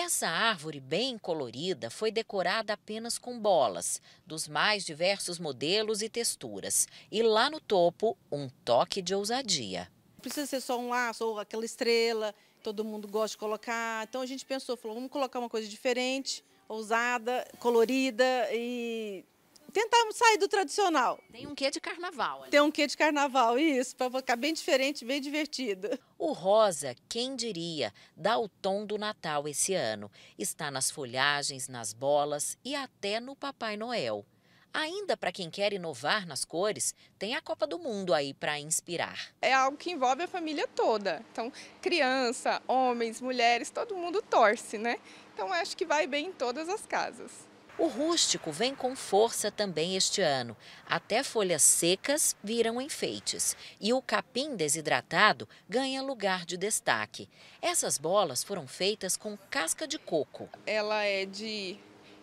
Essa árvore bem colorida foi decorada apenas com bolas, dos mais diversos modelos e texturas. E lá no topo, um toque de ousadia. Precisa ser só um laço ou aquela estrela, todo mundo gosta de colocar. Então a gente pensou, falou, vamos colocar uma coisa diferente, ousada, colorida e tentamos sair do tradicional. Tem um quê de carnaval. Tem um quê de carnaval, isso, para ficar bem diferente, bem divertido. O rosa, quem diria, dá o tom do Natal esse ano. Está nas folhagens, nas bolas e até no Papai Noel. Ainda para quem quer inovar nas cores, tem a Copa do Mundo aí para inspirar. É algo que envolve a família toda. Então, criança, homens, mulheres, todo mundo torce, né? Então, acho que vai bem em todas as casas. O rústico vem com força também este ano. Até folhas secas viram enfeites. E o capim desidratado ganha lugar de destaque. Essas bolas foram feitas com casca de coco. Ela é de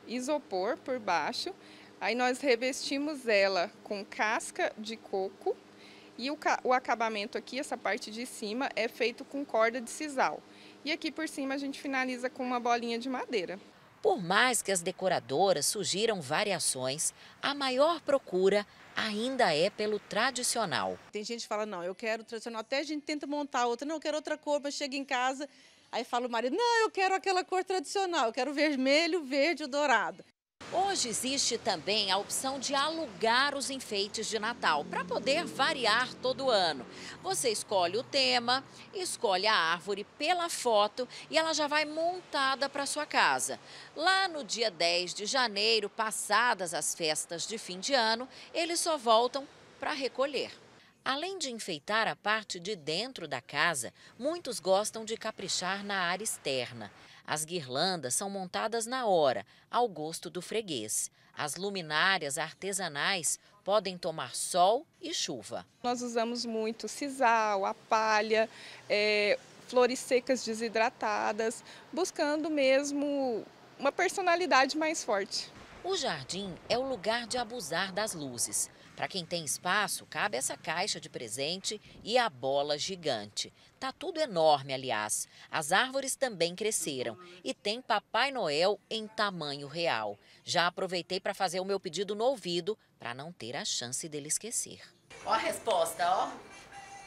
isopor por baixo. Aí nós revestimos ela com casca de coco. E o, o acabamento aqui, essa parte de cima, é feito com corda de sisal. E aqui por cima a gente finaliza com uma bolinha de madeira. Por mais que as decoradoras sugiram variações, a maior procura ainda é pelo tradicional. Tem gente que fala, não, eu quero tradicional. Até a gente tenta montar outra, não, eu quero outra cor, mas chega em casa, aí fala o marido, não, eu quero aquela cor tradicional, eu quero vermelho, verde ou dourado. Hoje existe também a opção de alugar os enfeites de Natal para poder variar todo ano. Você escolhe o tema, escolhe a árvore pela foto e ela já vai montada para sua casa. Lá no dia 10 de janeiro, passadas as festas de fim de ano, eles só voltam para recolher. Além de enfeitar a parte de dentro da casa, muitos gostam de caprichar na área externa. As guirlandas são montadas na hora, ao gosto do freguês. As luminárias artesanais podem tomar sol e chuva. Nós usamos muito sisal, a palha, é, flores secas desidratadas, buscando mesmo uma personalidade mais forte. O jardim é o lugar de abusar das luzes. Para quem tem espaço, cabe essa caixa de presente e a bola gigante. Tá tudo enorme, aliás. As árvores também cresceram e tem Papai Noel em tamanho real. Já aproveitei para fazer o meu pedido no ouvido para não ter a chance dele esquecer. Ó a resposta, ó.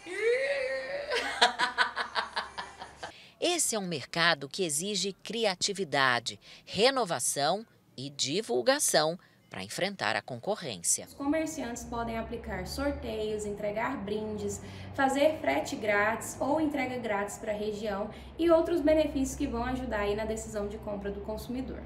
Esse é um mercado que exige criatividade, renovação e divulgação para enfrentar a concorrência. Os comerciantes podem aplicar sorteios, entregar brindes, fazer frete grátis ou entrega grátis para a região e outros benefícios que vão ajudar aí na decisão de compra do consumidor.